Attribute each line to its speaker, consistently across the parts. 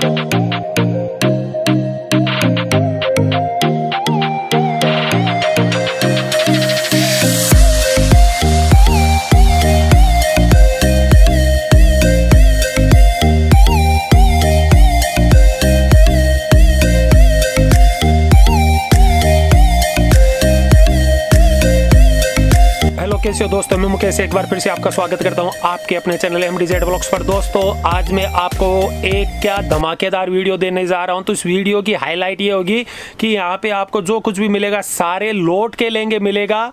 Speaker 1: Thank you. कैसे हो दोस्तों, मैं मुकेश एक बार फिर से आपका स्वागत करता हूँ आपके अपने channel M D Z blogs पर। दोस्तों, आज मैं आपको एक क्या धमाकेदार वीडियो देने जा रहा हूँ। तो इस वीडियो की हाईलाइट ये होगी कि यहाँ पे आपको जो कुछ भी मिलेगा, सारे लोट के लेंगे मिलेगा।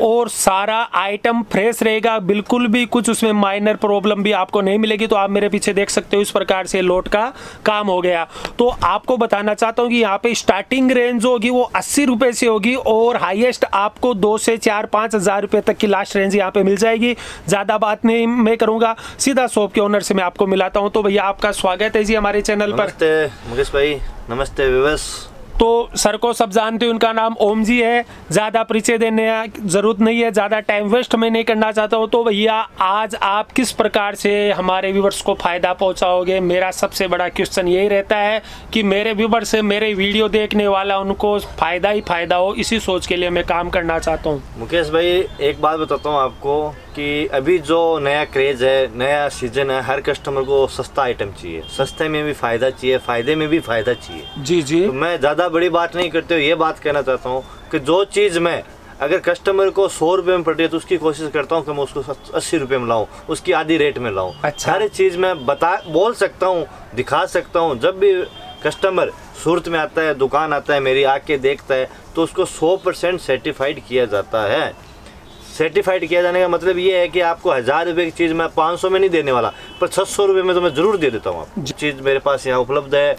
Speaker 1: और सारा आइटम फ्रेश रहेगा, बिल्कुल भी कुछ उसमें माइनर प्रॉब्लम भी आपको नहीं मिलेगी तो आप मेरे पीछे देख सकते हो इस प्रकार से लोट का काम हो गया। तो आपको बताना चाहता हूँ कि यहाँ पे स्टार्टिंग रेंज होगी, वो अस्सी रुपये से होगी और हाईएस्ट आपको दो से चार, पाँच हज़ार रुपये तक की लास्ट रेंज यहाँ पे मिल जाएगी। ज़्यादा बात नहीं मैं करूँगा, सीधा शॉप के ओनर से मैं आपको मिलाता हूँ। तो भैया, आपका स्वागत है जी हमारे चैनल पर।
Speaker 2: मुकेश भाई। नमस्ते विवस
Speaker 1: तो सर को सब जानते हैं उनका नाम ओम जी है। ज़्यादा परिचय देने की ज़रूरत नहीं है ज़्यादा टाइम वेस्ट मैं नहीं करना चाहता हूँ। तो भैया आज आप किस प्रकार से हमारे व्यूवर्स को फ़ायदा पहुँचाओगे? मेरा सबसे बड़ा क्वेश्चन यही रहता है कि मेरे व्यूवर से मेरे वीडियो देखने वाला उनको फ़ायदा ही फ़ायदा हो इसी सोच के लिए मैं काम करना चाहता हूँ।
Speaker 2: मुकेश भाई एक बात बताता हूँ आपको कि अभी जो नया क्रेज है नया सीज़न है हर कस्टमर को सस्ता आइटम चाहिए। सस्ते में भी फ़ायदा चाहिए फ़ायदे में भी फ़ायदा चाहिए।
Speaker 1: जी जी।
Speaker 2: तो मैं ज़्यादा बड़ी बात नहीं करते हुए ये बात कहना चाहता हूँ कि जो चीज़ मैं अगर कस्टमर को सौ रुपये में पड़ रही है तो उसकी कोशिश करता हूँ कि मैं उसको अस्सी रुपये में लाऊं उसकी आधी रेट में लाऊं।
Speaker 1: अच्छा।
Speaker 2: हर चीज़ मैं बता बोल सकता हूँ दिखा सकता हूँ। जब भी कस्टमर सूरत में आता है दुकान आता है मेरी आके देखता है तो उसको सौ परसेंट सर्टिफाइड किया जाता है। सर्टिफाइड किया जाने का मतलब ये है कि आपको हज़ार रुपये की चीज़ मैं पाँच सौ में नहीं देने वाला पर छः सौ रुपये में तो मैं ज़रूर दे देता हूँ आपको। चीज़ मेरे पास यहाँ उपलब्ध है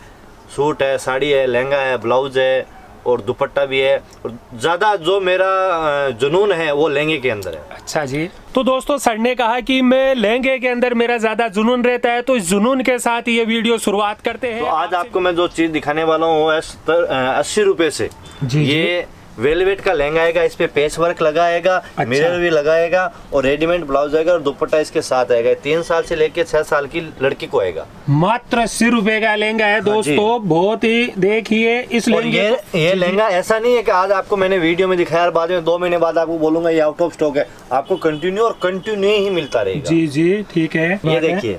Speaker 2: सूट है साड़ी है लहंगा है ब्लाउज है और दुपट्टा भी है और ज़्यादा जो मेरा जुनून है वो लहंगे के अंदर है।
Speaker 1: अच्छा जी। तो दोस्तों सर ने कहा कि मैं लहंगे के अंदर मेरा ज़्यादा जुनून रहता है तो इस जुनून के साथ ये वीडियो शुरुआत करते हैं।
Speaker 2: तो आज आपको मैं जो चीज़ दिखाने वाला हूँ वो है अस्सी रुपये से।
Speaker 1: जी,
Speaker 2: ये वेलवेट का लहंगा आएगा इस पे पेच वर्क लगाएगा
Speaker 1: अच्छा।
Speaker 2: मिरर भी लगाएगा और रेडीमेड ब्लाउज आएगा और दुपट्टा इसके साथ आएगा। तीन साल से लेके छह साल की लड़की को आएगा।
Speaker 1: मात्र अस्सी रुपए का लहंगा है
Speaker 2: हाँ
Speaker 1: दोस्तों बहुत ही देखिए इस लहंगे
Speaker 2: ये
Speaker 1: को-
Speaker 2: ये लहंगा ऐसा नहीं है कि आज आपको मैंने वीडियो में दिखाया और बाद में दो महीने बाद आपको बोलूँगा ये आउट ऑफ़ स्टॉक है। आपको कंटिन्यू और कंटिन्यू ही मिलता रहेगा।
Speaker 1: जी जी ठीक है।
Speaker 2: ये देखिए।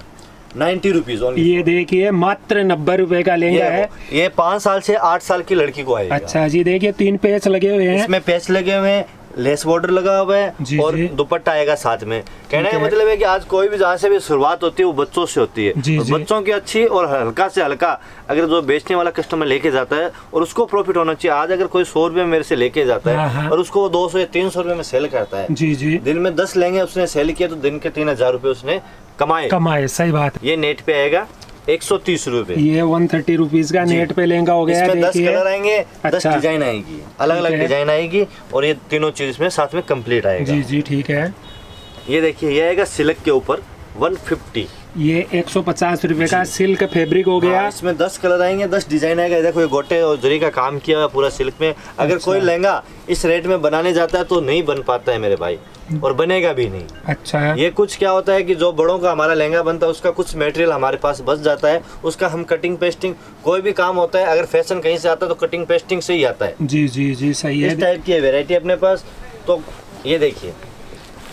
Speaker 2: नाइन्टी रुपीज़ ओनली
Speaker 1: ये देखिए मात्र नब्बे रुपए का लहंगा है
Speaker 2: ये ये पाँच साल से आठ साल की लड़की को आएगा।
Speaker 1: अच्छा जी देखिए तीन पेच लगे हुए हैं।
Speaker 2: इसमें पेच लगे हुए हैं। लेस बॉर्डर लगा हुआ है और दुपट्टा आएगा साथ में। कहने का मतलब है कि आज कोई भी जहाँ से भी शुरुआत होती है वो बच्चों से होती है।
Speaker 1: जी, जी।
Speaker 2: बच्चों की अच्छी और हल्का से हल्का अगर जो बेचने वाला कस्टमर लेके जाता है और उसको प्रॉफिट होना चाहिए। आज अगर कोई सौ रुपये मेरे से लेके जाता
Speaker 1: हाँ, हाँ।
Speaker 2: है। और उसको वो दो सौ या तीन सौ रुपये में सेल करता है
Speaker 1: जी जी।
Speaker 2: दिन में दस लेंगे उसने सेल किया तो दिन के तीन हज़ार रुपये उसने कमाए।
Speaker 1: कमाए सही बात।
Speaker 2: ये नेट पे आएगा। एक सौ तीस रूपए।
Speaker 1: ये वन थर्टी रुपीज़ का नेट पे लहंगा हो गया
Speaker 2: इसमें दस कलर आएँगे दस
Speaker 1: अच्छा।
Speaker 2: डिज़ाइन आएगी अलग अलग डिज़ाइन आएगी और ये तीनों चीज़ में साथ में कंप्लीट आएगा।
Speaker 1: जी जी ठीक है।
Speaker 2: ये देखिए ये आएगा सिलक के ऊपर 150
Speaker 1: ये एक सौ पचास रुपए का सिल्क फैब्रिक हो गया।
Speaker 2: हाँ, इसमें 10 कलर आएँगे 10 डिज़ाइन आएगा। देखो ये गोटे और जरी का काम किया हुआ पूरा सिल्क में। अगर
Speaker 1: अच्छा।
Speaker 2: कोई लहंगा इस रेट में बनाने जाता है तो नहीं बन पाता है मेरे भाई और बनेगा भी नहीं।
Speaker 1: अच्छा।
Speaker 2: ये कुछ क्या होता है कि जो बड़ों का हमारा लहंगा बनता है उसका कुछ मटेरियल हमारे पास बच जाता है। उसका हम कटिंग पेस्टिंग कोई भी काम होता है अगर फ़ैशन कहीं से आता है तो कटिंग पेस्टिंग से ही आता है।
Speaker 1: जी जी जी सही है।
Speaker 2: इस टाइप की वेराइटी अपने पास। तो ये देखिए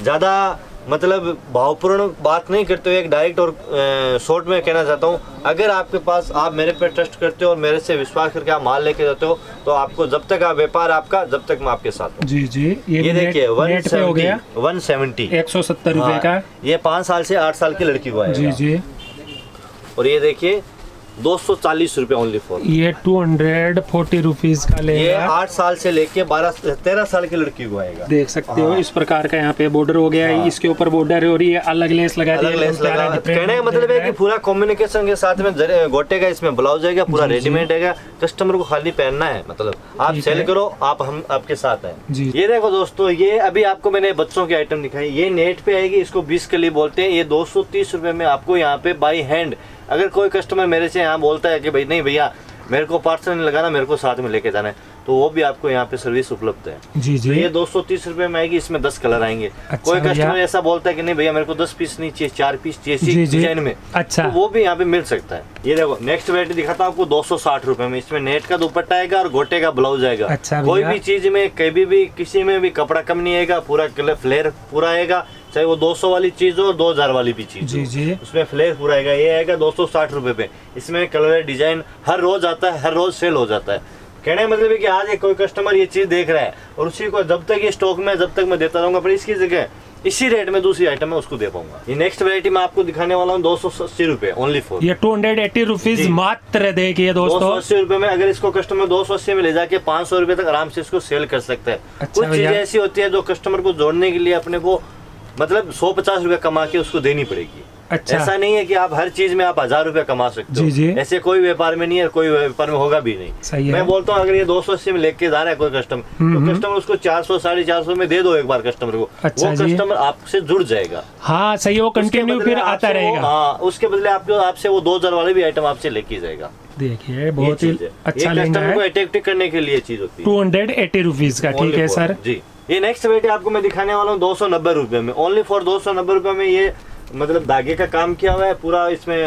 Speaker 2: ज़्यादा मतलब भावपूर्ण बात नहीं करते हुए एक डायरेक्ट और शॉर्ट में कहना चाहता हूँ अगर आपके पास आप मेरे पे ट्रस्ट करते हो और मेरे से विश्वास करके आप माल लेके जाते हो तो आपको जब तक आप व्यापार आपका जब तक मैं आपके साथ हूँ।
Speaker 1: जी जी ये,
Speaker 2: ये देखिए वन
Speaker 1: हो
Speaker 2: सेवेंटी वन सेवेंटी
Speaker 1: एक सौ सत्तर रुपए का।
Speaker 2: ये पाँच साल से आठ साल की लड़की को
Speaker 1: जी जी।
Speaker 2: और ये देखिए दो सौ चालीस रूपए ओनली फॉर
Speaker 1: ये टू हंड्रेड फोर्टी रुपीज़ का
Speaker 2: ये
Speaker 1: लेगा
Speaker 2: आठ साल से लेके बारह तेरह साल की लड़की को आएगा
Speaker 1: देख सकते हो
Speaker 2: हाँ।
Speaker 1: इस प्रकार का यहाँ पे बॉर्डर हो गया है
Speaker 2: हाँ।
Speaker 1: इसके ऊपर बॉर्डर और ये अलग लेस लगा
Speaker 2: अलग लेस लगा कहने का मतलब है कि पूरा कम्युनिकेशन के साथ में गोटे का इसमें ब्लाउज आएगा पूरा। रेडीमेड आएगा कस्टमर को खाली पहनना है मतलब आप सेल करो आप हम आपके साथ हैं
Speaker 1: जी।
Speaker 2: ये देखो दोस्तों ये अभी आपको मैंने बच्चों की आइटम दिखाई ये नेट पे आएगी इसको बीस के लिए बोलते हैं ये दो सौ तीस में आपको यहाँ पे बाई हैंड अगर कोई कस्टमर मेरे से यहाँ बोलता है कि भाई नहीं भैया मेरे को पार्सल नहीं लगाना मेरे को साथ में लेके जाना है तो वो भी आपको यहाँ पे सर्विस उपलब्ध है।
Speaker 1: जी
Speaker 2: तो
Speaker 1: जी
Speaker 2: ये दो सौ तीस रुपए में आएगी इसमें दस कलर आएँगे।
Speaker 1: अच्छा
Speaker 2: कोई कस्टमर ऐसा बोलता है कि नहीं भैया मेरे को दस पीस नहीं चाहिए चार पीस चाहिए। डिज़ाइन में
Speaker 1: अच्छा।
Speaker 2: तो वो भी यहाँ पे मिल सकता है। ये देखो नेक्स्ट वेरायटी दिखाता हूँ आपको दो सौ साठ रुपए में। इसमें नेट का दुपट्टा आएगा और गोटे का ब्लाउज आएगा।
Speaker 1: अच्छा
Speaker 2: कोई भी चीज़ में कभी भी किसी में भी कपड़ा कम नहीं आएगा पूरा कलर फ्लेयर पूरा आएगा। चाहे वो 200 वाली चीज़ हो और 2000 वाली भी चीज़
Speaker 1: जी, जी।
Speaker 2: उसमें फ्लेयर पूरा आएगा। ये आएगा दो सौ साठ रुपए पे। इसमें कलर डिज़ाइन हर रोज आता है हर रोज सेल हो जाता है। कहने का मतलब है कि आज एक कोई कस्टमर ये चीज़ देख रहा है और उसी को जब तक ये स्टॉक में जब तक मैं देता रहूँगा पर इसकी जगह इसी रेट में दूसरी आइटम मैं उसको दे पाऊँगा। ये नेक्स्ट वेरायटी मैं आपको दिखाने वाला हूँ दो सौ अस्सी रुपए ओनली फॉर
Speaker 1: ये टू हंड्रेड एट्टी रुपीज़ मात्र देखिए
Speaker 2: दो सौ अस्सी रुपए में अगर इसको कस्टमर दो सौ अस्सी में ले जाके पाँच सौ रुपए तक आराम से इसको सेल कर सकता है।
Speaker 1: अच्छा
Speaker 2: कुछ चीज़ें ऐसी होती है जो कस्टमर को जोड़ने के लिए अपने को मतलब सौ पचास रुपए कमा के उसको देनी पड़ेगी।
Speaker 1: अच्छा।
Speaker 2: ऐसा नहीं है कि आप हर चीज़ में आप हज़ार रुपए कमा सकते हो।
Speaker 1: जी, जी।
Speaker 2: ऐसे कोई व्यापार में नहीं है कोई व्यापार में होगा भी नहीं।
Speaker 1: सही है।
Speaker 2: मैं बोलता हूँ अगर ये दो सौ अस्सी में लेके जा रहा है कोई कस्टमर तो कस्टमर उसको चार सौ साढ़े चार सौ में दे दो एक बार कस्टमर को।
Speaker 1: अच्छा
Speaker 2: वो कस्टमर आपसे जुड़ जाएगा।
Speaker 1: हाँ सही है वो कंटिन्यू फिर आता रहेगा।
Speaker 2: हाँ उसके बदले आपको आपसे वो दो हज़ार वाले भी आइटम आपसे लेके जाएगा।
Speaker 1: देखिए बहुत ही अच्छा
Speaker 2: को
Speaker 1: है
Speaker 2: करने के लिए चीज़ होती है।
Speaker 1: टू हंड्रेड एट्टी रुपीज़ का ठीक है सर?
Speaker 2: जी। ये नेक्स्ट वेट आपको मैं दिखाने वाला हूँ दो सौ नब्बे रुपये में। ओनली फॉर दो सौ नब्बे रुपये में ये मतलब धागे का काम किया हुआ है पूरा इसमें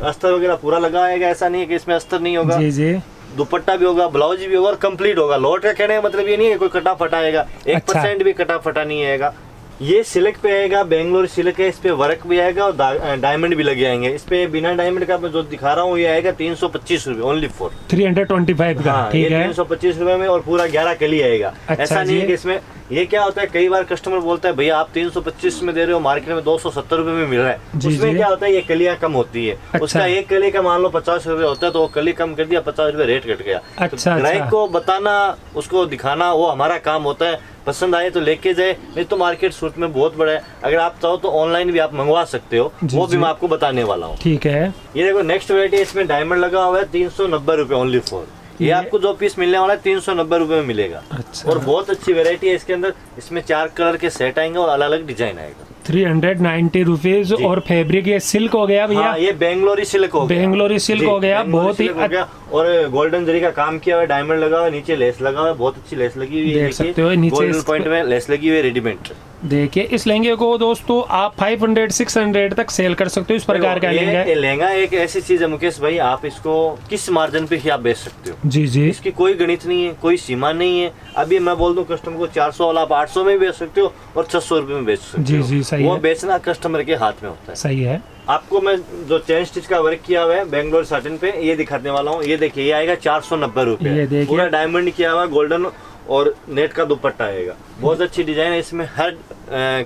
Speaker 2: अस्तर वगैरह पूरा लगा गया ऐसा नहीं है कि इसमें अस्तर नहीं होगा।
Speaker 1: जी जी।
Speaker 2: दुपट्टा भी होगा ब्लाउज भी होगा और कंप्लीट होगा। लोट का कहने का मतलब ये नहीं है कोई कटा फटा आएगा। एक
Speaker 1: अच्छा।
Speaker 2: परसेंट भी कटा फटा नहीं आएगा। ये सिल्क पे आएगा बेंगलोर सिल्क है इस पे वर्क भी आएगा और डायमंड भी लगे आएँगे। इस पे बिना डायमंड का मैं जो दिखा रहा हूँ ये आएगा तीन सौ पच्चीस रुपए only for
Speaker 1: three hundred twenty five का
Speaker 2: हाँ,
Speaker 1: ठीक है?
Speaker 2: तीन सौ पच्चीस रुपए में और पूरा ग्यारह कली आएगा।
Speaker 1: अच्छा
Speaker 2: ऐसा नहीं है कि इसमें ये क्या होता है कई बार कस्टमर बोलता है भैया आप तीन सौ पच्चीस में दे रहे हो मार्केट में दो सौ सत्तर रुपए में मिल रहा है।
Speaker 1: जी,
Speaker 2: उसमें
Speaker 1: जी।
Speaker 2: क्या होता है ये कलिया कम होती है।
Speaker 1: अच्छा।
Speaker 2: उसका एक कली का मान लो पचास रुपए होता है तो वो कली कम कर दिया पचास रुपए रेट कट गया। तो
Speaker 1: अच्छा,
Speaker 2: ग्राहक
Speaker 1: अच्छा।
Speaker 2: को बताना उसको दिखाना वो हमारा काम होता है पसंद आए तो लेके जाए। नहीं तो मार्केट सूट में बहुत बड़ा है। अगर आप चाहो तो ऑनलाइन भी आप मंगवा सकते हो। वो भी मैं आपको बताने वाला हूँ।
Speaker 1: ठीक है।
Speaker 2: ये देखो नेक्स्ट वेरायटी इसमें डायमंड लगा हुआ है तीन सौ नब्बे रुपए ओनली फोर ये
Speaker 1: ये-
Speaker 2: आपको जो पीस मिलने वाला है तीन सौ नब्बे रुपए में मिलेगा।
Speaker 1: अच्छा।
Speaker 2: और बहुत अच्छी वेरायटी है इसके अंदर। इसमें चार कलर के सेट आएँगे और अलग अलग डिज़ाइन आएगा।
Speaker 1: थ्री हंड्रेड नाइन्टी रुपीज़ और फैब्रिक ये सिल्क हो गया भैया।
Speaker 2: हाँ ये बेंगलोरी सिल्क हो गया।
Speaker 1: बेंगलोरी सिल्क हो गया, बहुत ही
Speaker 2: और गोल्डन जरी का काम किया हुआ डायमंड लगा हुआ नीचे लेस लगा हुआ बहुत अच्छी लेस लगी हुई है
Speaker 1: देख सकते हो, नीचे
Speaker 2: पॉइंट में लेस लगी हुई रेडीमेड।
Speaker 1: देखिए इस लहंगे को दोस्तों आप 500 600 तक सेल कर सकते हो इस प्रकार का लहंगा
Speaker 2: ये लहंगा एक ऐसी चीज़ है मुकेश भाई आप इसको किस मार्जिन पे ही आप बेच सकते हो?
Speaker 1: जी जी।
Speaker 2: इसकी कोई गणित नहीं है कोई सीमा नहीं है। अभी मैं बोल दूँ कस्टमर को 400 वाला आप 800 में भी बेच सकते हो और 600 रुपए में बेच सकते
Speaker 1: जी,
Speaker 2: हो।
Speaker 1: जी, सही
Speaker 2: वो
Speaker 1: है।
Speaker 2: बेचना कस्टमर के हाथ में होता है।
Speaker 1: सही है।
Speaker 2: आपको मैं जो चैन स्टिच का वर्क किया हुआ है बेंगलोर साटन पे ये दिखाने वाला हूँ। ये देखिए ये आएगा चार सौ नब्बे रूपए। पूरा डायमंड किया हुआ गोल्डन और नेट का दुपट्टा आएगा। बहुत अच्छी डिज़ाइन है इसमें हर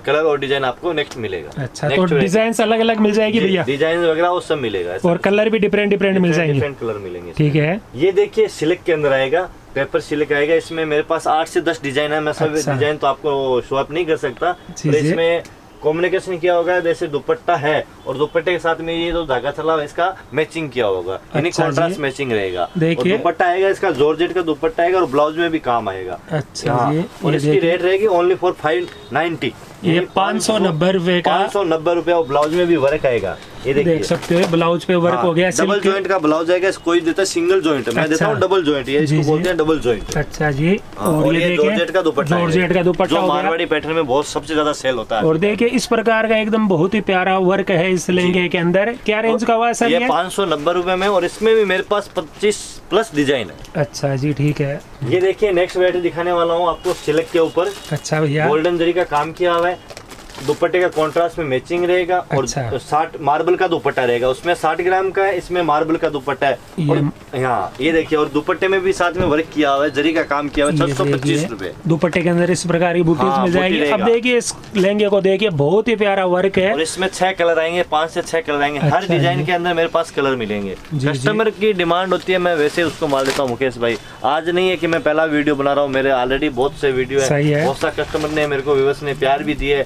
Speaker 2: कलर और डिज़ाइन आपको नेक्स्ट मिलेगा।
Speaker 1: अच्छा तो डिज़ाइन अलग अलग मिल जाएगी भैया?
Speaker 2: डिज़ाइन वगैरह वो सब मिलेगा
Speaker 1: और कलर भी डिफरेंट डिफरेंट मिल जाएँगे।
Speaker 2: डिफरेंट कलर मिलेंगे
Speaker 1: ठीक है।
Speaker 2: ये देखिए सिल्क के अंदर आएगा पेपर सिल्क आएगा इसमें मेरे पास आठ से दस डिज़ाइन है मैं सब
Speaker 1: अच्छा।
Speaker 2: डिज़ाइन तो आपको शो अप नहीं कर सकता। इसमें कॉम्बिनेशन किया होगा जैसे दुपट्टा है और दुपट्टे के साथ में ये जो धागा चला हुआ इसका मैचिंग किया होगा। यानी
Speaker 1: अच्छा
Speaker 2: कॉन्ट्रास्ट मैचिंग रहेगा।
Speaker 1: देखिए।
Speaker 2: और दुपट्टा आएगा इसका जॉर्जेट का दुपट्टा आएगा और ब्लाउज में भी काम आएगा।
Speaker 1: अच्छा
Speaker 2: हाँ, और इसकी रेट रहेगी ओनली फॉर फाइव नाइनटी
Speaker 1: ये पाँच सौ नब्बे रुपए का
Speaker 2: पाँच सौ नब्बे रुपए और ब्लाउज में भी वर्क आएगा। ये देखिए।
Speaker 1: देख सकते हो ब्लाउज पे वर्क
Speaker 2: हाँ,
Speaker 1: हो गया
Speaker 2: डबल ज्वाइंट का ब्लाउज आएगा कोई देता है सिंगल जॉइंट मैं देता हूँ
Speaker 1: अच्छा।
Speaker 2: डबल जॉइंट ये इसको बोलते हैं डबल जॉइंट
Speaker 1: अच्छा जी
Speaker 2: और ये जॉर्जेट का दुपट्टा
Speaker 1: जॉर्जेट का दुपट्टा
Speaker 2: जो मारवाड़ी पैटर्न में बहुत सबसे ज़्यादा सेल होता है।
Speaker 1: और देखिए इस प्रकार का एकदम बहुत ही प्यारा वर्क है इस लहंगे के अंदर। क्या रेंज का हुआ है सर
Speaker 2: ये
Speaker 1: ये?
Speaker 2: पाँच सौ नब्बे रुपए में और इसमें भी मेरे पास पच्चीस प्लस डिज़ाइन है।
Speaker 1: अच्छा जी ठीक है।
Speaker 2: ये देखिए नेक्स्ट वेरायटी दिखाने वाला हूँ आपको सिल्क के ऊपर।
Speaker 1: अच्छा भैया।
Speaker 2: गोल्डन जरी का काम किया हुआ है। it. दुपट्टे का कॉन्ट्रास्ट में मैचिंग रहेगा और
Speaker 1: अच्छा।
Speaker 2: साठ मार्बल का दुपट्टा रहेगा। उसमें साठ ग्राम का है इसमें मार्बल का दुपट्टा है।
Speaker 1: ये-
Speaker 2: और हाँ ये देखिए और दुपट्टे में भी साथ में वर्क किया हुआ है जरी का काम किया हुआ है छह सौ पच्चीस रुपए।
Speaker 1: दुपट्टे के अंदर इस प्रकार की बूटीज
Speaker 2: हाँ,
Speaker 1: मिल जाएगी। अब देखिए इस लहंगे को देखिए बहुत ही प्यारा वर्क है।
Speaker 2: और इसमें छह कलर आएँगे पाँच से छह कलर आएँगे। हर
Speaker 1: अच्छा
Speaker 2: डिज़ाइन के अंदर मेरे पास कलर मिलेंगे। कस्टमर की डिमांड होती है मैं वैसे उसको मार देता हूँ मुकेश भाई। आज नहीं है कि मैं पहला वीडियो बना रहा हूँ मेरे ऑलरेडी बहुत से वीडियो
Speaker 1: है।
Speaker 2: बहुत सा कस्टमर ने मेरे को व्यूवर्स ने प्यार भी दिए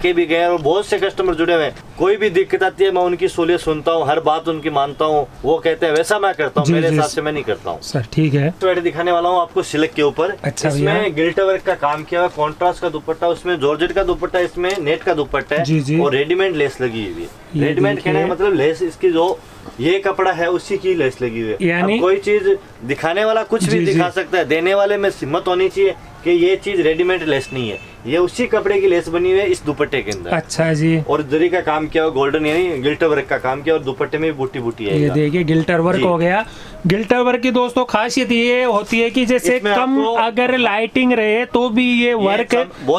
Speaker 2: लेके भी गए और बहुत से कस्टमर जुड़े हुए हैं। कोई भी दिक्कत आती है मैं उनकी सोलिए सुनता हूँ हर बात उनकी मानता हूँ वो कहते हैं वैसा मैं करता हूँ मेरे हिसाब से मैं नहीं करता हूँ।
Speaker 1: सर ठीक है।
Speaker 2: तो दिखाने वाला हूँ आपको सिल्क के ऊपर।
Speaker 1: अच्छा
Speaker 2: इसमें गिल्टर वर्क का काम किया हुआ कॉन्ट्रास्ट का दुपट्टा उसमें जॉर्जेट का दुपट्टा इसमें नेट का दुपट्टा है। और रेडीमेड लेस लगी हुई है। रेडीमेड कहने का मतलब लेस इसकी जो ये कपड़ा है उसी की लेस लगी हुई है। कोई चीज़ दिखाने वाला कुछ भी दिखा सकता है देने वाले में हिम्मत होनी चाहिए कि ये चीज़ रेडीमेड लेस नहीं है। ये उसी कपड़े की लेस बनी हुई है इस दुपट्टे के अंदर।
Speaker 1: अच्छा जी।
Speaker 2: और जरी का काम किया हुआ? गोल्डन यानी गिल्टर वर्क का काम किया और दुपट्टे में भी बूटी बूटी है
Speaker 1: ये देखिए गिल्टर वर्क हो गया। गिल्टर वर्क की दोस्तों खासियत ये होती है कि जैसे कम अगर लाइटिंग रहे तो भी ये वर्क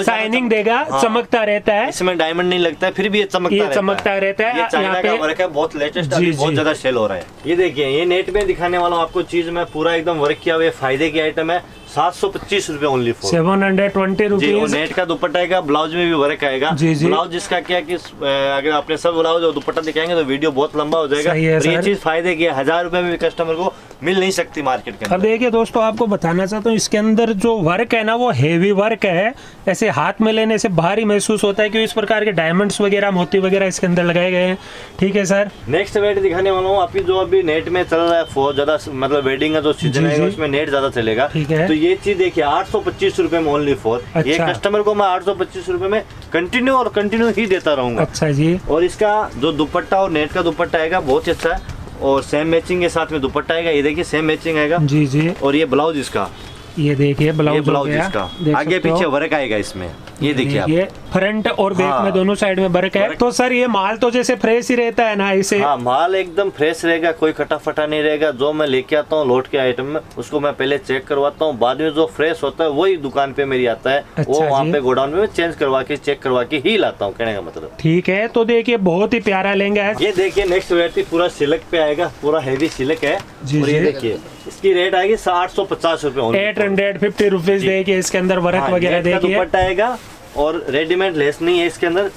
Speaker 1: शाइनिंग देगा
Speaker 2: हाँ।
Speaker 1: चमकता रहता है।
Speaker 2: इसमें डायमंड नहीं लगता है फिर भी ये चमकता
Speaker 1: ये
Speaker 2: रहता
Speaker 1: चमकता रहता है। यहाँ पे-
Speaker 2: वर्क है बहुत लेटेस्ट बहुत ज़्यादा सेल हो रहा है। ये देखिए ये नेट में दिखाने वाला आपको चीज़ में पूरा एकदम वर्क किया हुआ फ़ायदे की आइटम है। सात सौ पच्चीस रूपए only for
Speaker 1: seven hundred twenty rupees
Speaker 2: net का दुपट्टा आएगा ब्लाउज में भी वर्क आएगा।
Speaker 1: जी, जी।
Speaker 2: ब्लाउज जिसका क्या कि अगर आपने सब ब्लाउज और दुपट्टा दिखाएँगे तो वीडियो बहुत लंबा हो जाएगा।
Speaker 1: सही है,
Speaker 2: ये चीज़ फ़ायदे की हज़ार रुपए में कस्टमर को मिल नहीं सकती मार्केट के
Speaker 1: अब देखिए दोस्तों आपको बताना चाहता हूँ इसके अंदर जो वर्क है ना वो हेवी वर्क है। ऐसे हाथ में लेने से भारी महसूस होता है कि इस प्रकार के डायमंड्स वगैरह मोती वगैरह इसके अंदर लगाए गए हैं। ठीक है सर?
Speaker 2: नेक्स्ट वेट दिखाने वाला हूँ अभी जो अभी नेट में चल रहा है ज़्यादा मतलब वेडिंग का जो सीज़न है उसमें नेट ज़्यादा चलेगा।
Speaker 1: ठीक है।
Speaker 2: तो ये चीज़ देखिए आठ सौ पच्चीस रूपए में ओनली फोर
Speaker 1: अच्छा। ये।
Speaker 2: कस्टमर को मैं आठ सौ पच्चीस रूपए में कंटिन्यू और कंटिन्यू ही देता रहूँगा।
Speaker 1: अच्छा जी।
Speaker 2: और इसका जो दुपट्टा और नेट का दुपट्टा आएगा बहुत ही अच्छा है। और सेम मैचिंग के साथ में दुपट्टा आएगा ये देखिए सेम मैचिंग आएगा।
Speaker 1: जी जी।
Speaker 2: और ये ब्लाउज इसका।
Speaker 1: ये देखिए ब्लाउज
Speaker 2: ब्लाउज इसका। आगे पीछे वर्क आएगा इसमें। ये
Speaker 1: देखिए फ्रंट और बैक
Speaker 2: हाँ।
Speaker 1: में दोनों साइड में बर्क है। तो सर ये माल तो जैसे फ्रेश ही रहता है ना इसे।
Speaker 2: हाँ माल एकदम फ्रेश रहेगा कोई कटा फटा नहीं रहेगा। जो मैं लेके आता हूँ लोट के आइटम में उसको मैं पहले चेक करवाता हूँ। बाद में जो फ्रेश होता है वही दुकान पे मेरी आता है। वो
Speaker 1: अच्छा
Speaker 2: वहाँ पे गोडाउन में चेंज करवा के चेक करवा के ही लाता हूँ कहने का मतलब।
Speaker 1: ठीक है तो देखिए बहुत ही प्यारा लहंगा है।
Speaker 2: ये देखिए नेक्स्ट वैरायटी पूरा सिल्क पे आएगा पूरा हैवी सिल्क है। और ये देखिए इसकी रेट आएगी आठ सौ पचास रूपए
Speaker 1: एट हंड्रेड फिफ्टी रुपीज़ देखिए इसके अंदर वर्क
Speaker 2: हाँ,
Speaker 1: वगैरह देखिए।
Speaker 2: आएगा और रेडीमेड लेस नहीं है इसके अंदर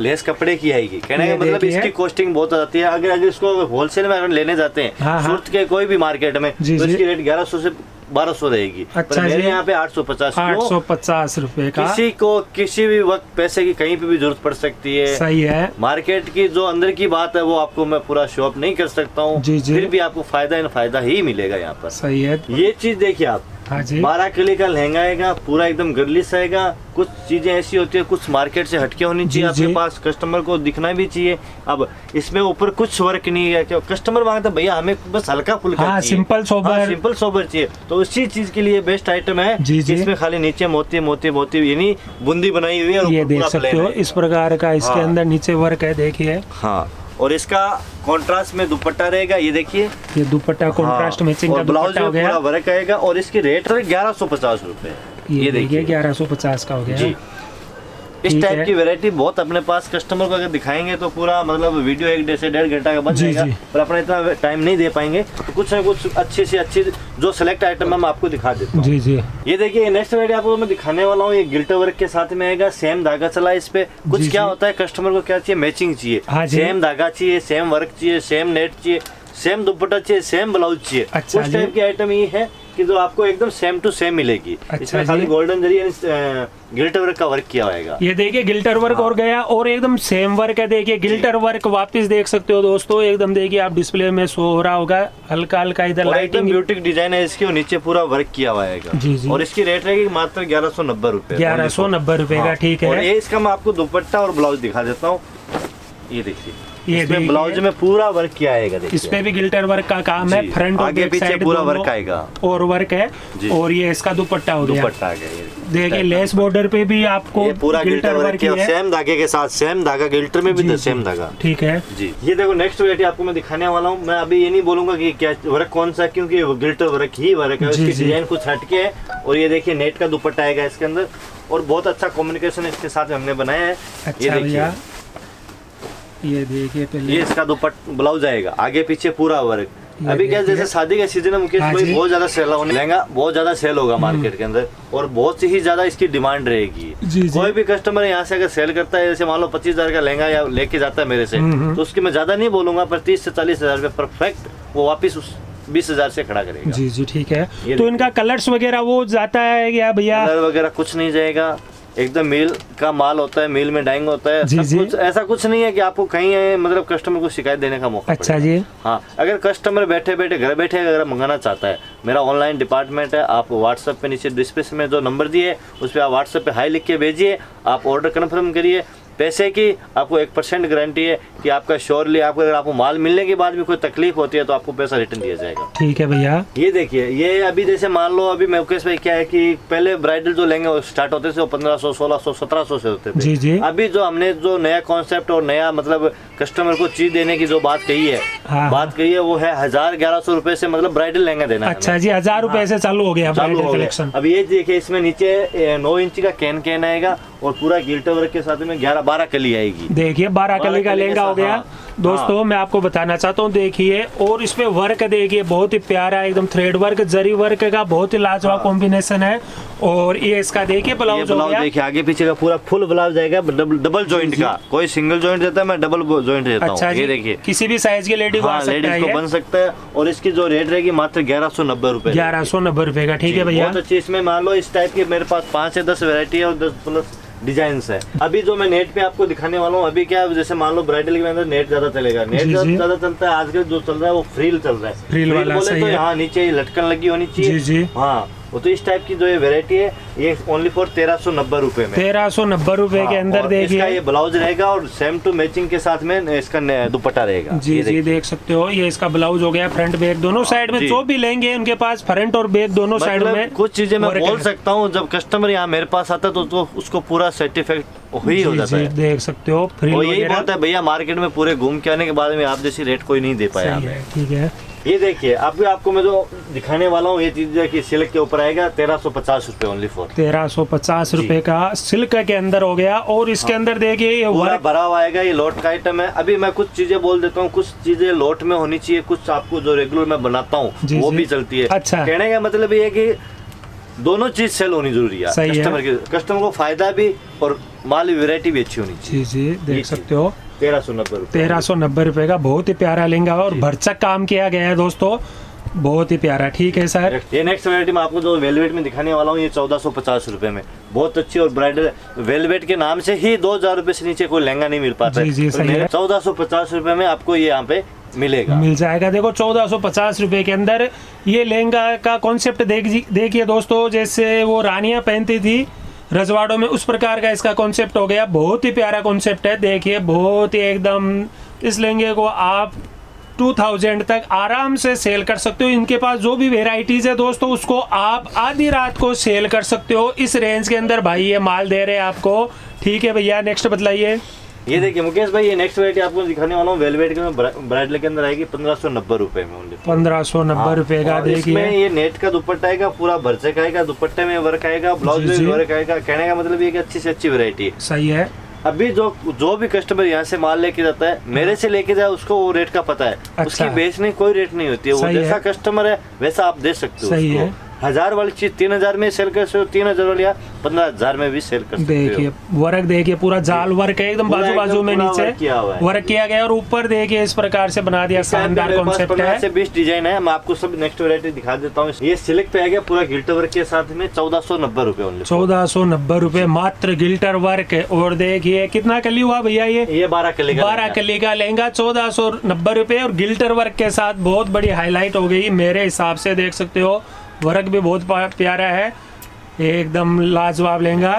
Speaker 2: लेस कपड़े की आएगी। कहने का मतलब इसकी कॉस्टिंग बहुत आ जाती है। अगर अगर इसको होलसेल में अगर लेने जाते हैं
Speaker 1: हाँ, हाँ।
Speaker 2: सूरत के कोई भी मार्केट में तो इसकी रेट ग्यारह सौ से बारह सौ रहेगी।
Speaker 1: अच्छा
Speaker 2: पर मेरे यहाँ पे आठ सौ पचास
Speaker 1: आठ सौ पचास रुपए का।
Speaker 2: किसी को किसी भी वक्त पैसे की कहीं पे भी ज़रूरत पड़ सकती है।
Speaker 1: सही है।
Speaker 2: मार्केट की जो अंदर की बात है वो आपको मैं पूरा शॉप नहीं कर सकता हूँ। फिर भी आपको फ़ायदा इन फ़ायदा ही मिलेगा यहाँ पर।
Speaker 1: सही है।
Speaker 2: ये चीज़ देखिए आप
Speaker 1: हाँ जी।
Speaker 2: बारह किले का लहंगा आएगा पूरा एकदम गर्लिस आएगा। कुछ चीज़ें ऐसी होती है कुछ मार्केट से हटके होनी चाहिए आपके पास कस्टमर को दिखना भी चाहिए। अब इसमें ऊपर कुछ वर्क नहीं है क्या? कस्टमर माँगता भैया हमें बस हल्का फुल्का
Speaker 1: हाँ, सिंपल सोबर।
Speaker 2: हाँ, सिंपल सोबर चाहिए। तो उसी चीज़ के लिए बेस्ट आइटम है
Speaker 1: जी, जी।
Speaker 2: इसमें खाली नीचे मोती मोती मोती यानी बूंदी बनाई हुई है
Speaker 1: ये देख सकते हो इस प्रकार का इसके
Speaker 2: हाँ।
Speaker 1: अंदर नीचे वर्क है देखिए।
Speaker 2: हाँ। और इसका कॉन्ट्रास्ट में दुपट्टा रहेगा ये देखिए।
Speaker 1: ये दुपट्टा कॉन्ट्रास्ट
Speaker 2: हाँ,
Speaker 1: मैचिंग का
Speaker 2: ब्लाउज
Speaker 1: हो गया।
Speaker 2: पूरा वर्क आएगा और इसकी रेट ग्यारह सौ पचास रूपए।
Speaker 1: ये देखिए। ग्यारह सौ पचास का हो गया।
Speaker 2: जी। इस टाइप की वैरायटी बहुत अपने पास कस्टमर को अगर दिखाएँगे तो पूरा मतलब वीडियो एक डेढ़ से डेढ़ घंटा का बन जाएगा पर अपना इतना टाइम नहीं दे पाएँगे। तो कुछ ना कुछ अच्छी से अच्छी जो सेलेक्ट आइटम मैं आपको दिखा देता हूँ।
Speaker 1: जी जी।
Speaker 2: ये देखिए नेक्स्ट वैरायटी आपको मैं दिखाने वाला हूँ। ये गिल्टर वर्क के साथ में आएगा। सेम धागा चला है इस पे। कुछ क्या होता है? कस्टमर को क्या चाहिए? मैचिंग चाहिए।
Speaker 1: हाँ
Speaker 2: सेम धागा चाहिए सेम वर्क चाहिए सेम नेट चाहिए सेम दुपट्टा चाहिए सेम ब्लाउज चाहिए।
Speaker 1: अच्छा
Speaker 2: उस टाइप की आइटम ये है। कि जो आपको एकदम सेम टू सेम मिलेगी।
Speaker 1: अच्छा
Speaker 2: इसमें खाली गोल्डन जरी गिल्टर वर्क का वर्क किया होगा
Speaker 1: ये देखिए गिल्टर वर्क
Speaker 2: हाँ।
Speaker 1: और गया और एकदम सेम वर्क है देखिए गिल्टर वर्क वापस देख सकते हो दोस्तों एकदम देखिए आप डिस्प्ले में शो हो रहा होगा हल्का हल्का इधर लाइटिंग
Speaker 2: ब्यूटिक डिज़ाइन है इसकी नीचे पूरा वर्क किया हुआ है।
Speaker 1: जी, जी।
Speaker 2: और इसकी रेट रहेगी मात्र ग्यारह सौ नब्बे रूपए।
Speaker 1: ग्यारह सौ नब्बे रुपए का
Speaker 2: हाँ।
Speaker 1: ठीक है।
Speaker 2: इसका मैं आपको दुपट्टा और ब्लाउज दिखा देता हूँ। ये देखिए।
Speaker 1: ये
Speaker 2: इसमें ब्लाउज में पूरा वर्क किया आएगा देखिए
Speaker 1: इस पे भी गिल्टर वर्क का काम है फ्रंट
Speaker 2: आगे पीछे पूरा वर्क आएगा।
Speaker 1: और वर्क है और ये इसका दुपट्टा हो गया।
Speaker 2: दुपट्टा आ गया
Speaker 1: देखिए लेस बॉर्डर पे भी आपको
Speaker 2: ये पूरा गिल्टर वर्क
Speaker 1: है।
Speaker 2: सेम धागे के साथ सेम धागा गिल्टर में भी। सेम धागा।
Speaker 1: ठीक है।
Speaker 2: जी। ये देखो नेक्स्ट वैरायटी आपको मैं दिखाने वाला हूँ। मैं अभी ये नहीं बोलूँगा कि क्या वर्क कौन सा क्योंकि गिल्टर वर्क ही वर्क है। उसकी डिज़ाइन कुछ हटके है और ये देखिए नेट का दुपट्टा आएगा इसके अंदर। और बहुत अच्छा कम्युनिकेशन इसके साथ हमने बनाया है। ये
Speaker 1: अच्छा
Speaker 2: देखिए।
Speaker 1: भैया। ये देखिए पहले ये
Speaker 2: इसका दुपट ब्लाउज आएगा। आगे पीछे पूरा वर्क। अभी क्या जैसे शादी का सीज़न है मुकेश
Speaker 1: हाँ
Speaker 2: भाई बहुत ज़्यादा सेल होने लहंगा बहुत ज़्यादा सेल होगा मार्केट के अंदर और बहुत ही ज़्यादा इसकी डिमांड रहेगी। कोई भी कस्टमर यहाँ से अगर सेल करता है जैसे मान लो पच्चीस हज़ार का लहंगा या लेके जाता है मेरे से
Speaker 1: हम्म, हम्म।
Speaker 2: तो उसकी मैं ज़्यादा नहीं बोलूँगा पर तीस से चालीस हज़ार रुपये परफेक्ट वो वापिस उस बीस हज़ार से खड़ा करेगा।
Speaker 1: जी जी ठीक है। तो इनका कलर्स वगैरह वो जाता है क्या भैया?
Speaker 2: कलर वगैरह कुछ नहीं जाएगा। एकदम मिल का माल होता है मिल में डाइंग होता है
Speaker 1: जी,
Speaker 2: सब
Speaker 1: जी।
Speaker 2: कुछ ऐसा कुछ नहीं है कि आपको कहीं है, मतलब कस्टमर को शिकायत देने का मौका
Speaker 1: अच्छा जी
Speaker 2: हाँ अगर कस्टमर बैठे बैठे घर बैठे अगर मंगाना चाहता है मेरा ऑनलाइन डिपार्टमेंट है आप व्हाट्सएप पे नीचे डिस्प्ले में जो नंबर दिए उस पर आप व्हाट्सएप पे हाई लिख के भेजिए आप ऑर्डर कन्फर्म करिए पैसे की आपको एक परसेंट गारंटी है कि आपका श्योरली आपको अगर आपको माल मिलने के बाद भी कोई तकलीफ़ होती है तो आपको पैसा रिटर्न दिया जाएगा।
Speaker 1: ठीक है भैया।
Speaker 2: ये देखिए ये अभी जैसे मान लो अभी मुकेश भाई क्या है कि पहले ब्राइडल जो लेंगे वो स्टार्ट होते थे वो पंद्रह सौ सोलह सौ सत्रह सौ से होते थे।
Speaker 1: जी जी।
Speaker 2: अभी जो हमने जो नया कॉन्सेप्ट और नया मतलब कस्टमर को चीज़ देने की जो बात कही है
Speaker 1: हाँ।
Speaker 2: बात कही है वो है हज़ार ग्यारह सौ रुपये से मतलब ब्राइडल लहंगा देना
Speaker 1: अच्छा जी हज़ार रुपए से चालू हो गया
Speaker 2: हाँ। चालू हो गया। अब ये देखिए इसमें नीचे नौ इंच का कैन कैन आएगा और पूरा गिल्टर वर्क के साथ में ग्यारह बारह कली आएगी।
Speaker 1: देखिए बारह कली का लहंगा हो गया।
Speaker 2: हाँ।
Speaker 1: दोस्तों मैं आपको बताना चाहता हूँ देखिए और इसमें वर्क देखिए बहुत ही प्यारा एकदम थ्रेड वर्क जरी वर्क का बहुत ही लाजवाब हाँ। कॉम्बिनेशन है। और ये इसका देखिए ब्लाउज
Speaker 2: ब्लाउज देखिए आगे पीछे का पूरा फुल ब्लाउज आएगा डबल जॉइंट का। कोई सिंगल जॉइंट देता है मैं डबल जॉइंट देता
Speaker 1: अच्छा
Speaker 2: हूँ। ये देखिए।
Speaker 1: किसी भी साइज़ की लेडी
Speaker 2: हाँ लेडीज़ को बन सकता है और इसकी जो रेट रहेगी मात्र ग्यारह सौ नब्बे रूपए
Speaker 1: ग्यारह सौ नब्बे रूपए का ठीक है भैया?
Speaker 2: बहुत अच्छी इसमें मान लो इस टाइप की मेरे पास पाँच से दस वेरायटी है और दस प्लस डिज़ाइन है। अभी जो मैं नेट पे आपको दिखाने वाला हूँ अभी क्या जैसे मान लो ब्राइडल के अंदर नेट ज़्यादा चलेगा। नेट ज़्यादा चलता है आजकल जो चल रहा है वो फ्रील चल रहा है।
Speaker 1: फ्रील वाला,
Speaker 2: बोले तो यहाँ नीचे लटकन लगी होनी चाहिए। हाँ। वो तो इस टाइप की जो ये वेरायटी है ये ओनली फॉर तेरह सौ नब्बे रूपए में।
Speaker 1: तेरह सौ नब्बे रूपए के
Speaker 2: हाँ,
Speaker 1: अंदर
Speaker 2: इसका ये ब्लाउज रहेगा और सेम टू मैचिंग के साथ में इसका दुपट्टा रहेगा।
Speaker 1: जी जी देख सकते हो ये इसका ब्लाउज हो गया फ्रंट बैक दोनों साइड में
Speaker 2: जो।
Speaker 1: भी लेंगे उनके पास फ्रंट और बैक दोनों साइड
Speaker 2: मतलब
Speaker 1: में
Speaker 2: कुछ चीज़ें मैं बोल सकता हूँ जब कस्टमर यहाँ मेरे पास आता है तो, उसको पूरा सर्टिफिकेट ही हो जाता है।
Speaker 1: देख सकते हो फ्री
Speaker 2: यही बोलता है भैया मार्केट में पूरे घूम के आने के बाद में आप जैसी रेट कोई नहीं दे पाया
Speaker 1: है ठीक है।
Speaker 2: ये देखिए अभी आपको मैं जो दिखाने वाला हूँ ये चीज़ है सिल्क के ऊपर आएगा तेरह सौ पचास रूपए ओनली फॉर
Speaker 1: तेरह सौ पचास रुपए का सिल्क के अंदर हो गया और इसके हाँ। अंदर देखिए ये
Speaker 2: पूरा भरा हुआ आएगा ये लोट का आइटम है। अभी मैं कुछ चीज़ें बोल देता हूँ कुछ चीज़ें लोट में होनी चाहिए कुछ आपको जो रेगुलर मैं बनाता हूँ वो भी चलती है।
Speaker 1: अच्छा।
Speaker 2: कहने का मतलब ये है कि दोनों चीज़ सेल होनी ज़रूरी है कस्टमर की कस्टमर को फ़ायदा भी और माल वेरायटी भी अच्छी होनी चाहिए।
Speaker 1: जी जी देख सकते हो।
Speaker 2: तेरह सौ नब्बे रुपए।
Speaker 1: तेरह सौ नब्बे का बहुत ही प्यारा लहंगा और भरचक काम किया गया है दोस्तों। बहुत ही प्यारा ठीक है सर?
Speaker 2: ये नेक्स्ट वेरायटी में आपको जो वेलवेट में दिखाने वाला हूँ ये चौदह सौ पचास रुपए में। बहुत अच्छी और ब्राइडल वेलवेट के नाम से ही दो हज़ार रुपए से नीचे कोई लहंगा नहीं मिल पाता
Speaker 1: जी, जी, सही है।
Speaker 2: चौदह सौ पचास रुपए में आपको ये यहाँ पे मिलेगा।
Speaker 1: मिल जाएगा। देखो चौदह सौ पचास रुपए के अंदर ये लहंगा का कॉन्सेप्ट देखिए दोस्तों जैसे वो रानियाँ पहनती थी रजवाड़ों में उस प्रकार का इसका कॉन्सेप्ट हो गया। बहुत ही प्यारा कॉन्सेप्ट है। देखिए, बहुत ही एकदम इस लहंगे को आप 2000 तक आराम से सेल कर सकते हो। इनके पास जो भी वेराइटीज है दोस्तों, उसको आप आधी रात को सेल कर सकते हो। इस रेंज के अंदर भाई ये माल दे रहे हैं आपको। ठीक है भैया नेक्स्ट बतलाइए।
Speaker 2: ये देखिए मुकेश भाई ये नेक्स्ट वेरायटी आपको दिखाने वाला हूँ वेलवेट के में ब्राइडल के अंदर आएगी पंद्रह सौ नब्बे रुपए में ओनली
Speaker 1: पंद्रह सौ नब्बे रुपए का
Speaker 2: इसमें
Speaker 1: देखिए
Speaker 2: ये नेट का दुपट्टा आएगा पूरा भरचक आएगा दुपट्टे में वर्क आएगा ब्लाउज में वर्क आएगा कहने का मतलब ये अच्छी से अच्छी वेरायटी है
Speaker 1: सही है
Speaker 2: अभी जो जो भी कस्टमर यहाँ से माल लेके जाता है मेरे से लेके जाए उसको वो रेट का पता है
Speaker 1: अच्छा।
Speaker 2: उसकी बेचने कोई रेट नहीं होती है वो
Speaker 1: है।
Speaker 2: जैसा कस्टमर है वैसा आप दे सकते हो
Speaker 1: सही
Speaker 2: उसको।
Speaker 1: है।
Speaker 2: हज़ार वाली चीज़ तीन हज़ार में सेल कर सकते हो तीन हज़ार वाली पंद्रह हज़ार में भी सेल कर सकते
Speaker 1: देखिए वर्क देखिए पूरा जाल वर्क है एकदम बाजू बाजू में नीचे।
Speaker 2: वर्क किया है।
Speaker 1: वर्क किया गया और ऊपर देखिए इस प्रकार से बना दिया शानदार कॉन्सेप्ट
Speaker 2: 15 से
Speaker 1: है।
Speaker 2: बीस डिज़ाइन है मैं आपको सब नेक्स्ट वेरायटी दिखा देता हूँ। ये सिल्क पे आ गया पूरा गिल्ट वर्क के साथ में चौदह सौ नब्बे रुपए
Speaker 1: चौदह सौ नब्बे रूपए मात्र गिल्टर वर्क है। और देखिए कितना कली हुआ भैया ये?
Speaker 2: ये बारह कली का
Speaker 1: बारह कली का लहंगा चौदह सौ नब्बे रूपए और गिल्टर वर्क के साथ बहुत बड़ी हाईलाइट हो गई। मेरे हिसाब से देख सकते हो वर्क भी बहुत प्यारा है। एकदम लाजवाब लहंगा।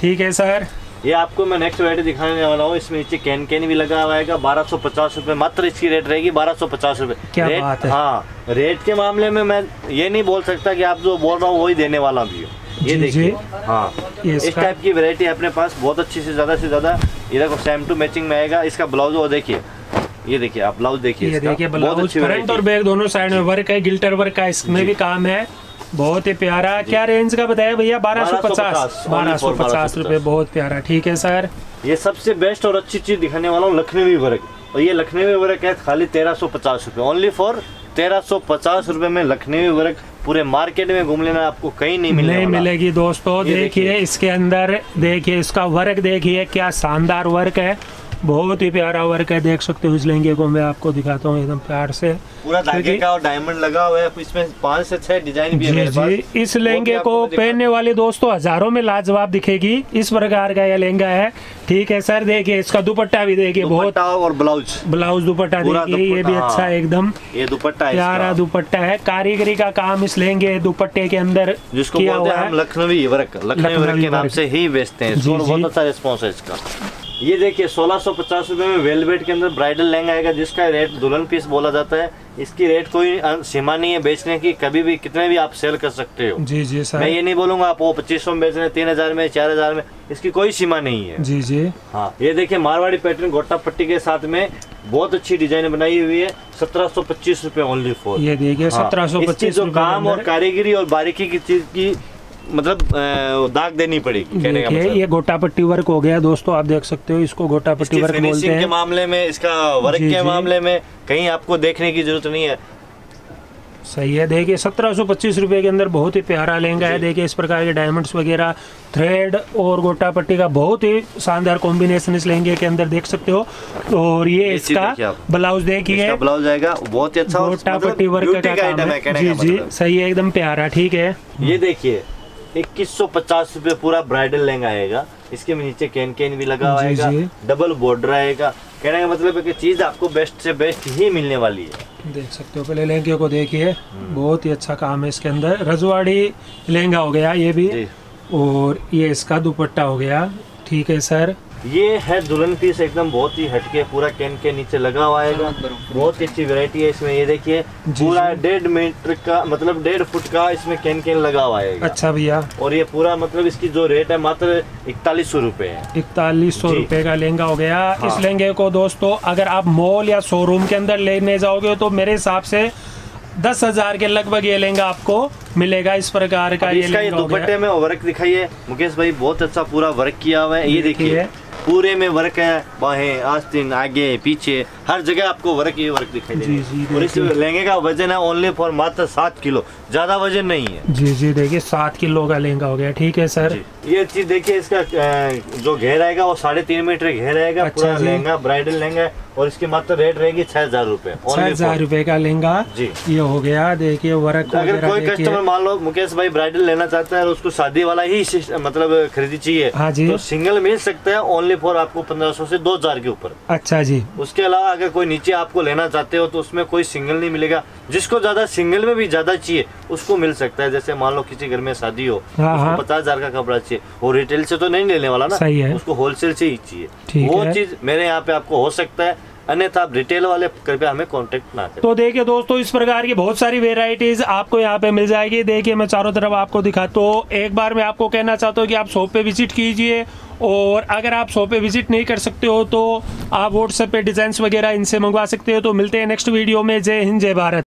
Speaker 1: ठीक है सर।
Speaker 2: ये आपको मैं नेक्स्ट वेरायटी दिखाने वाला हूँ। इसमें नीचे कैन कैन भी लगा हुआ है बारह सौ पचास रूपए मात्र इसकी रेट रहेगी बारह सौ पचास रूपए।
Speaker 1: क्या
Speaker 2: रेट,
Speaker 1: बात है।
Speaker 2: हाँ रेट के मामले में मैं ये नहीं बोल सकता कि आप जो बोल रहा हूँ वही देने वाला भी हूँ। ये देखिए। हाँ। इस टाइप की वेरायटी अपने पास। बहुत अच्छी से ज़्यादा से ज़्यादा ये देखो सेम टू मैचिंग में आएगा। इसका ब्लाउज वो देखिए ये देखिए आप ब्लाउज देखिए
Speaker 1: ये देखिए ब्लाउज फ्रंट और बैक दोनों साइड में वर्क है गिल्टर वर्क का इसमें भी काम है। बहुत ही प्यारा। क्या रेंज का बताया भैया? बारह सौ पचास। बारह सौ पचास रूपए बहुत प्यारा। ठीक है सर
Speaker 2: ये सबसे बेस्ट और अच्छी चीज़ दिखाने वाला हूँ लखनवी वर्क और ये लखनवी वर्क है खाली तेरह सौ पचास रुपये ओनली फॉर तेरह सौ पचास रुपये में लखनवी वर्क पूरे मार्केट में घूम लेना आपको कहीं नहीं मिलने
Speaker 1: नहीं मिलेगी दोस्तों देखिए। इसके अंदर देखिए इसका वर्क देखिए क्या शानदार वर्क है। बहुत ही प्यारा वर्क है देख सकते हो इस लहंगे को मैं आपको दिखाता हूँ एकदम प्यार से।
Speaker 2: पूरा धागे का और डायमंड लगा हुआ है इसमें पाँच से छह डिज़ाइन भी है
Speaker 1: जी इस लहंगे को पहनने वाले दोस्तों हज़ारों में लाजवाब दिखेगी इस प्रकार का यह लहंगा है। ठीक है सर देखिए इसका दुपट्टा भी देखिए बहुत
Speaker 2: और ब्लाउज।
Speaker 1: ब्लाउज दुपट्टा देखिए ये भी अच्छा
Speaker 2: हाँ।
Speaker 1: है एकदम।
Speaker 2: ये दुपट्टा
Speaker 1: प्यारा दुपट्टा है। कारीगरी का काम इस लहंगे दुपट्टे के अंदर
Speaker 2: जिसको
Speaker 1: किया हुआ
Speaker 2: है। लखनवी वर्क। लखनवी वर्क के नाम से ही बेचते हैं। बहुत अच्छा रिस्पॉन्स है इसका। ये देखिए सोलह सौ पचास रुपए में वेलवेट के अंदर ब्राइडल लहंगा आएगा जिसका रेट दुल्हन पीस बोला जाता है। इसकी रेट कोई सीमा नहीं है बेचने की कभी भी कितने भी आप सेल कर सकते हो।
Speaker 1: जी जी सर मैं
Speaker 2: ये नहीं बोलूँगा आप वो पच्चीस सौ में बेच रहे हैं तीन हज़ार में चार हज़ार में इसकी कोई सीमा नहीं है।
Speaker 1: जी जी।
Speaker 2: हाँ ये देखिए मारवाड़ी पैटर्न गोटा पट्टी के साथ में बहुत अच्छी डिज़ाइन बनाई हुई है सत्रह सौ पच्चीस रुपए ओनली फोर
Speaker 1: ये देखिए
Speaker 2: हाँ,
Speaker 1: सत्रह सौ पच्चीस
Speaker 2: जो काम और कारीगरी और बारीकी की चीज़ की मतलब दाग देनी पड़ेगी कहने का मतलब।
Speaker 1: ये गोटा पट्टी वर्क हो गया दोस्तों आप देख सकते हो इसको गोटा पट्टी वर्क बोलते
Speaker 2: फिनिशिंग के मामले में इसका वर्क
Speaker 1: जी,
Speaker 2: के
Speaker 1: जी।
Speaker 2: मामले में कहीं आपको देखने की ज़रूरत नहीं है।
Speaker 1: सही है देखिए सत्रह सौ पच्चीस रुपए के अंदर बहुत ही प्यारा लहंगा है। देखिए इस प्रकार के डायमंड्स वगैरह थ्रेड और गोटा पट्टी का बहुत ही शानदार कॉम्बिनेशन इस लहंगे के अंदर देख सकते हो। और ये
Speaker 2: ये
Speaker 1: इसका ब्लाउज देखिए।
Speaker 2: ब्लाउज आएगा बहुत ही अच्छा
Speaker 1: गोटा
Speaker 2: मतलब
Speaker 1: पट्टी वर्क का
Speaker 2: है।
Speaker 1: है जी जी
Speaker 2: मतलब।
Speaker 1: सही है एकदम प्यारा ठीक है।
Speaker 2: ये देखिए इक्कीस सौ पचास रूपए पूरा ब्राइडल लहंगा आएगा। इसके नीचे कैन कैन भी लगा आएगा डबल बॉर्डर आएगा। कहने का मतलब है कि चीज़ आपको बेस्ट से बेस्ट ही मिलने वाली है।
Speaker 1: देख सकते हो पहले लहंगे को देखिए। बहुत ही अच्छा काम है इसके अंदर। रजवाड़ी लहंगा हो गया ये भी। और ये इसका दुपट्टा हो गया। ठीक है सर।
Speaker 2: ये है दुल्हन पीस एकदम बहुत ही हटके पूरा कैन के नीचे लगा हुआ है बहुत ही अच्छी वेरायटी है इसमें ये देखिए पूरा डेढ़ मीटर का मतलब डेढ़ फुट का इसमें कैन कैन लगा हुआ आएगा
Speaker 1: अच्छा भैया।
Speaker 2: और ये पूरा मतलब इसकी जो रेट है मात्र इकतालीस सौ रूपए है।
Speaker 1: इकतालीस सौ रूपए का लहंगा हो गया।
Speaker 2: हाँ।
Speaker 1: इस लहंगे को दोस्तों अगर आप मॉल या शोरूम के अंदर लेने जाओगे तो मेरे हिसाब से दस हज़ार के लगभग ये लहंगा आपको मिलेगा इस प्रकार का ये
Speaker 2: इसका ये दुपट्टे में वर्क दिखाइए। मुकेश भाई बहुत अच्छा पूरा वर्क किया हुआ है। ये देखिए। पूरे में वर्क है। बाहें आस्तीन आगे पीछे। हर जगह आपको वर्क ही वर्क दिखाई देगा और इस। लहंगे का वज़न है ओनली फॉर मात्र सात किलो। ज़्यादा वज़न नहीं है।
Speaker 1: जी जी देखिए सात किलो का लहंगा हो गया। ठीक है सर।
Speaker 2: ये चीज़ देखिए इसका जो घेर आएगा वो साढ़े तीन मीटर घेर आएगा
Speaker 1: अच्छा
Speaker 2: पूरा लहंगा ब्राइडल लहंगा और इसकी मात्र रेट रहेगी छह हज़ार रूपए
Speaker 1: छह हज़ार रूपए का लहंगा।
Speaker 2: जी।
Speaker 1: ये हो गया देखिए वर्क
Speaker 2: अगर कोई कस्टमर मान लो मुकेश भाई ब्राइडल लेना चाहता है और उसको शादी वाला ही मतलब खरीदी चाहिए
Speaker 1: हाँ जी।
Speaker 2: तो सिंगल मिल सकता है ओनली फॉर आपको पंद्रह सौ से दो हज़ार के ऊपर।
Speaker 1: अच्छा जी।
Speaker 2: उसके अलावा अगर कोई नीचे आपको लेना चाहते हो तो उसमें कोई सिंगल नहीं मिलेगा। जिसको ज़्यादा सिंगल में भी ज़्यादा चाहिए उसको मिल सकता है। जैसे मान लो किसी घर में शादी हो
Speaker 1: हाँ, हाँ।
Speaker 2: उसको पचास हज़ार का कपड़ा चाहिए। वो रिटेल से तो नहीं लेने वाला ना।
Speaker 1: सही है।
Speaker 2: उसको होलसेल से ही चाहिए। वो चीज़ मेरे यहाँ पे आपको हो सकता है। अन्यथा आप रिटेल वाले कृपया हमें कॉन्टेक्ट ना करें।
Speaker 1: तो देखिए दोस्तों, इस प्रकार की बहुत सारी वेराइटीज आपको यहाँ पे मिल जाएगी। देखिए, मैं चारों तरफ़ आपको दिखा तो एक बार मैं आपको कहना चाहता हूँ कि आप शॉप पे विज़िट कीजिए और अगर आप शॉप पे विज़िट नहीं कर सकते हो तो आप व्हाट्सएप पे डिज़ाइन वगैरह इनसे मंगवा सकते हो। तो मिलते हैं नेक्स्ट वीडियो में। जय हिंद, जय भारत।